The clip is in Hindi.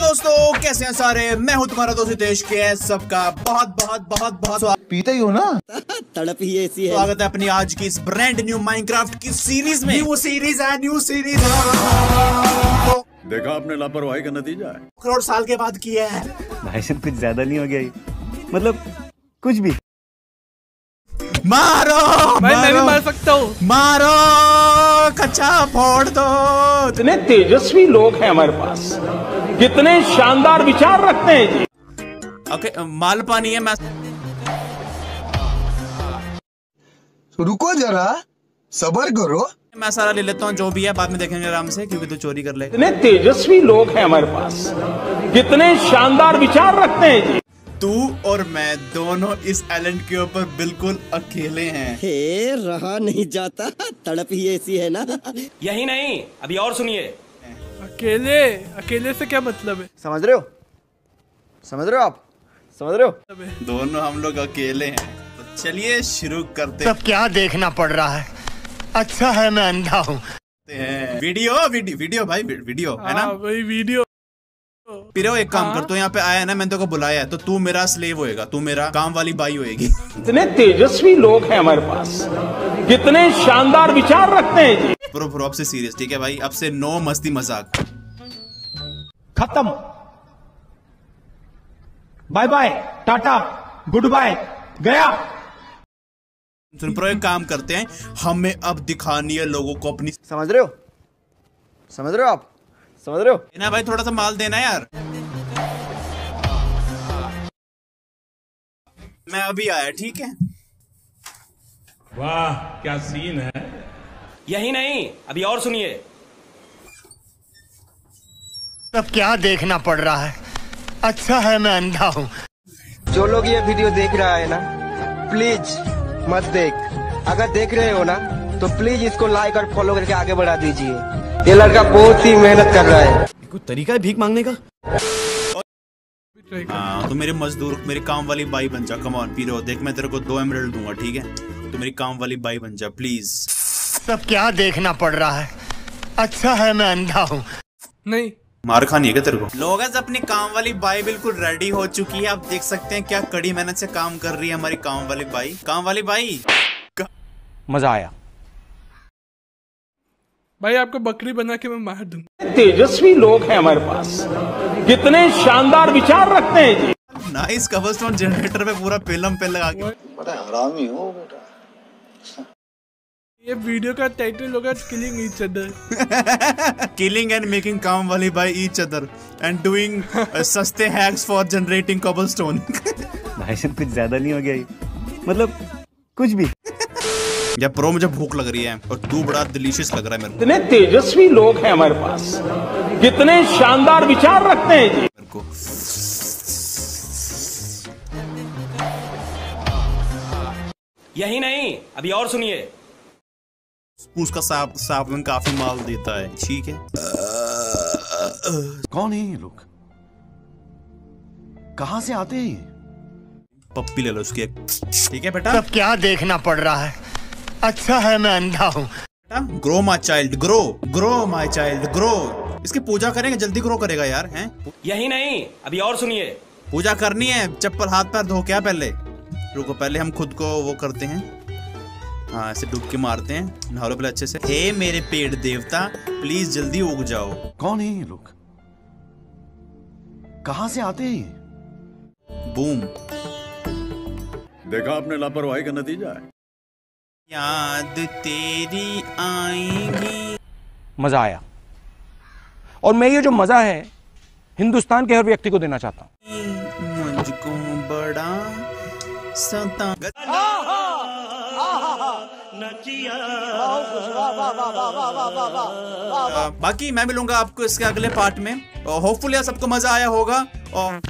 दोस्तों कैसे हैं सारे? मैं हूँ तुम्हारा दोस्त हितेश के सबका बहुत बहुत बहुत बहुत स्वागत। पीते ही हो ना? तड़प ही ऐसी है। स्वागत है अपनी आज की इस ब्रांड न्यू माइनक्राफ्ट की सीरीज़ में। न्यू सीरीज़ है न्यू सीरीज़ देखा आपने लापरवाही का नतीजा है। करोड़ साल के बाद किया है। भाई साहब कुछ ज़्यादा नहीं हो गया मतलब कुछ भी। मारो भाई मैं भी मार सकता हूँ। मारो कच्चा फोड़ दो। इतने तेजस्वी लोग हैं हमारे पास। कितने शानदार विचार रखते हैं जी। ओके माल पानी है मैं रुको जरा सबर करो। मैं सारा ले लेता हूँ जो भी है बाद में देखेंगे आराम से क्योंकि तू चोरी कर ले। कितने तेजस्वी लोग हैं हमारे पास। कितने शानदार विचार रखते हैं जी। तू और मैं दोनों इस आइलैंड के ऊपर बिल्कुल अकेले हैं। हे रहा नहीं जाता तड़प ही ऐसी है ना। यही नहीं अभी और सुनिए। अकेले अकेले से क्या मतलब है? समझ रहे हो? समझ रहे हो आप? समझ रहे हो? दोनों हम लोग अकेले हैं। तो चलिए शुरू करते क्या देखना पड़ रहा है? अच्छा है मैं अंधा हूँ। वीडियो वीडियो वीडियो भाई वीडियो है ना? हाँ वही वीडियो। पिरो एक काम हाँ। कर तो यहाँ पे आया है ना मैंने तेरे को बुलाया है तो तू मेरा स्लेव होएगा तू मेरा काम वाली बाई होएगी। इतने तेजस्वी लोग हैं हमारे पास। कितने शानदार विचार रखते हैं जी। प्रो प्रो अब से सीरियस ठीक है भाई? अब से नो मस्ती मज़ाक। खत्म। Bye bye tata goodbye गया। सुन प्रो एक काम करते हैं। हमें अब दिखानी है लोगों को अपनी समझ रहे हो? समझ रहे हो आप? समझ रहे हो? ना भाई थोड़ा सा माल देना है यार। मैं अभी आया ठीक है? वाह क्या सीन है? यही नहीं। अभी और सुनिए। अब क्या देखना पड़ रहा है? अच्छा है मैं अंधा हूँ। जो लोग ये वीडियो देख रहा है ना प्लीज़ मत देख। अगर देख रहे हो ना तो प्लीज़ इसको लाइक और फॉलो करके आगे बढ़ा दीजिए। ये लड़का बहुत ही मेहनत कर रहा है। कोई तरीका है भीख मांगने का? हाँ तो मेरे मजदूर मेरी काम वाली बाई बन जा। कम ऑन पीरो देख मैं तेरे को दो एमरल्ड दूँगा ठीक है? तो मेरी काम वाली बाई बन जा प्लीज़ सब क्या देखना पड़ रहा है? अच्छा है मैं अंधा हूँ। नहीं। मार खानी है क्या तेरे को? लोग अपनी काम वाली बाई बिल्कुल रेडी हो चुकी है। आप देख सकते हैं क्या कड़ी मेहनत से काम कर रही है हमारी काम वाली बाई। काम वाली बाई। मज़ा आया। भाई आपको बकरी बना के मैं मार दूँगा तेजस्वी लोग हैं हमारे पास। कितने शानदार विचार रखते हैं जी। नाइस कवर स्टोन जनरेटर पे पूरा पेलम पे लगा के। ये वीडियो का टाइटल होगा killing each other killing and making काम वाली बाई ईच अदर एंड डूइंग सस्ते हैक्स फॉर जनरेटिंग कबलस्टोन भाई साहब कुछ ज़्यादा नहीं हो गया मतलब कुछ भी। या प्रो मुझे भूख लग रही है और तू बड़ा डिलीशियस लग रहा है मेरे को। कितने तेजस्वी लोग हैं हमारे पास। कितने शानदार विचार रखते हैं जी। मेरे को। यही नहीं अभी और सुनिए। उसका साफ़ साबुन काफ़ी माल देता है ठीक है? कौन है ये लोग? कहाँ से आते हैं पप्पी ले लो उसकी ठीक है बेटा? सब क्या देखना पड़ रहा है? अच्छा है मैं अंधा हूँ। Grow my child grow grow my child grow इसकी पूजा करेंगे जल्दी ग्रो करेगा यार हैं? यही नहीं अभी और सुनिए। पूजा करनी है चप्पल हाथ पैर धो क्या पहले। रुको पहले हम खुद को वो करते हैं। हाँ ऐसे डुबकी मारते हैं नहा लो पहले अच्छे से। हे मेरे पेड़ देवता प्लीज़ जल्दी उग जाओ। कौन है ये लोग? कहाँ से आते हैं बूम देखा आपने लापरवाही का नतीजा है? याद तेरी आएगी। मज़ा आया। और मैं ये जो मज़ा है हिंदुस्तान के हर व्यक्ति को देना चाहता हूँ। मुझको बड़ा सता बाकी मैं मिलूँगा आपको इसके अगले पार्ट में होपफुल होपफुली सबको मज़ा आया होगा और